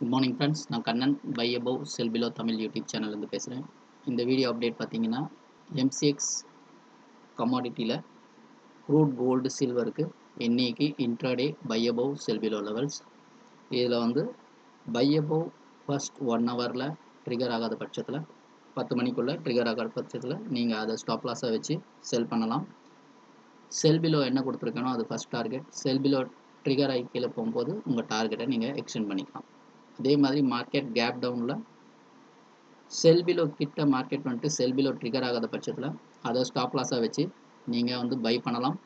Good morning friends நான் Kannan. Buy above sell below Tamil YouTube சேனல்லேருந்து பேசுகிறேன் இந்த video update பார்த்தீங்கன்னா எம்சிஎக்ஸ் கமாடிட்டியில் க்ரூட் கோல்டு சில்வருக்கு இன்றைக்கி intraday buy above sell below levels இதில் வந்து பை அபவ் ஃபஸ்ட் ஒன் ஹவரில் ட்ரிகர் ஆகாத பட்சத்தில் பத்து மணிக்குள்ளே ட்ரிகர் ஆகாத பட்சத்தில் நீங்கள் அதை ஸ்டாப் லாஸாக வச்சு செல் பண்ணலாம். செல் பிலோ என்ன கொடுத்துருக்கணும் அது first target sell below trigger ஆகி கீழே போகும்போது உங்கள் டார்கெட்டை நீங்கள் எக்ஸ்டெண்ட் பண்ணிக்கலாம். அதே மாதிரி மார்க்கெட் கேப் டவுனில் செல் பிலோ கிட்ட மார்க்கெட் வந்துட்டு செல் பிலோ ட்ரிகர் ஆகாத பட்சத்தில் அதை ஸ்டாப் லாஸாக வச்சு நீங்கள் வந்து பை பண்ணலாம்.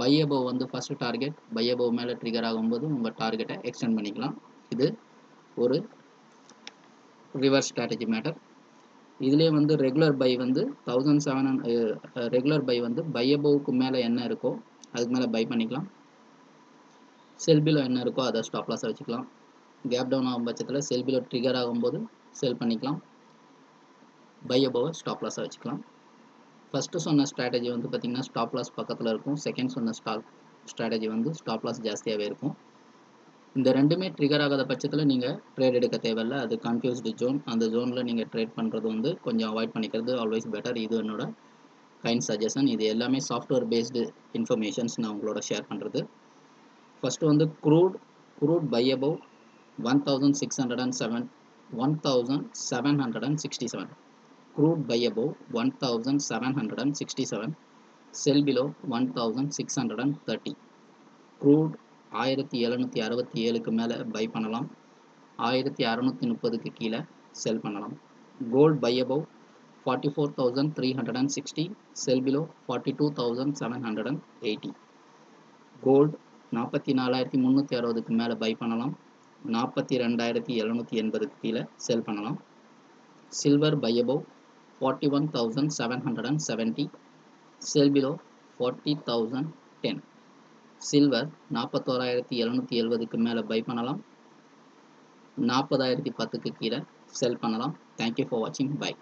பை அபவ் வந்து ஃபஸ்ட்டு டார்கெட் பை அபவ் மேலே ட்ரிகர் ஆகும்போது உங்கள் டார்கெட்டை எக்ஸ்டெண்ட் பண்ணிக்கலாம். இது ஒரு ரிவர்ஸ் ஸ்ட்ராட்டஜி மேட்டர் இதுலேயே வந்து ரெகுலர் பை வந்து தௌசண்ட் செவன் ரெகுலர் பை வந்து பை அபவுக்கு மேலே என்ன இருக்கோ அதுக்கு மேலே பை பண்ணிக்கலாம். செல்பிலோ என்ன இருக்கோ அதை ஸ்டாப்லாஸாக வச்சுக்கலாம். கேப் டவுன் ஆகும் பட்சத்தில் செல் பிலோ ட்ரிகர் ஆகும்போது செல் பண்ணிக்கலாம். பை அபவை ஸ்டாப் லாஸாக வச்சுக்கலாம். ஃபஸ்ட்டு சொன்ன ஸ்ட்ராட்டஜி வந்து பார்த்திங்கன்னா ஸ்டாப் லாஸ் பக்கத்தில் இருக்கும். செகண்ட் சொன்ன ஸ்டாப் ஸ்ட்ராட்டஜி வந்து ஸ்டாப் லாஸ் ஜாஸ்தியாகவே இருக்கும். இந்த ரெண்டுமே ட்ரிகர் ஆகாத பட்சத்தில் நீங்கள் ட்ரேட் எடுக்க தேவையில்ல. அது கன்ஃபியூஸ்டு ஜோன் அந்த ஜோனில் நீங்கள் ட்ரேட் பண்ணுறது வந்து கொஞ்சம் அவாய்ட் பண்ணிக்கிறது ஆல்வேஸ் பெட்டர் இது என்னோட கைண்ட் சஜஷன் இது எல்லாமே சாஃப்ட்வேர் பேஸ்டு இன்ஃபர்மேஷன்ஸ் நான் உங்களோட ஷேர் பண்ணுறது ஃபஸ்ட்டு வந்து crude crude buy above one thousand six hundred and seven one thousand seven hundred and sixty seven crude buy above one thousand seven hundred and sixty seven sell below one thousand six hundred and thirty crude ஆயிரத்தி எழுநூற்றி அறுபத்தி ஏழுக்கு மேலே by பண்ணலாம். ஆயிரத்தி அறநூற்றி முப்பதுக்கு கீழே செல் பண்ணலாம். Gold buy above forty four thousand three hundred and sixty sell below forty two thousand seven hundred and eighty gold நாற்பத்தி நாலாயிரத்தி முந்நூற்றி அறுபதுக்கு மேலே பை பண்ணலாம். நாற்பத்தி ரெண்டாயிரத்தி எழுநூற்றி எண்பதுக்கு கீழே செல் பண்ணலாம். Silver buy above forty one thousand seven hundred and seventy sell below forty thousand ten silver நாற்பத்தோராயிரத்தி எழுநூற்றி எழுபதுக்கு மேலே பை பண்ணலாம். நாற்பதாயிரத்தி பத்துக்கு கீழே செல் பண்ணலாம். தேங்க்யூ ஃபார் வாட்சிங் பை